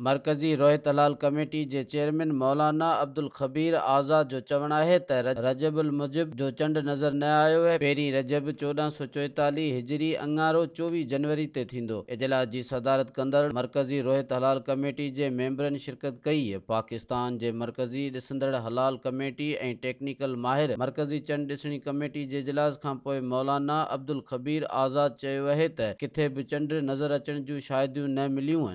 मरकज़ी रोहित हलाल कमेटी जे चेयरमैन मौलाना अब्दुल ख़बीर आज़ाद जो चवणु आहे त रजबुल मुजिब जो चंड नज़र न आयो आहे। पहिरीं रजब चोॾहं सौ चोएतालीह हिजरी अंगारो चोवीह जनवरी ते थींदो। इजलास जी सदारत कंदड़ मरकज़ी रोहित हलाल कमेटी जे मेंबरनि शिरकत कई। पाकिस्तान जे मरकज़ी ॾिसंदड़ हलाल कमेटी ऐं टेक्निकल माहिर मरकज़ी चंड ॾिसणी कमेटी जे इजलास पोइ मौलाना अब्दुल ख़बीर आज़ाद चयो किथे बि चंड नज़र अचण जूं शाहिदियूं न मिलियूं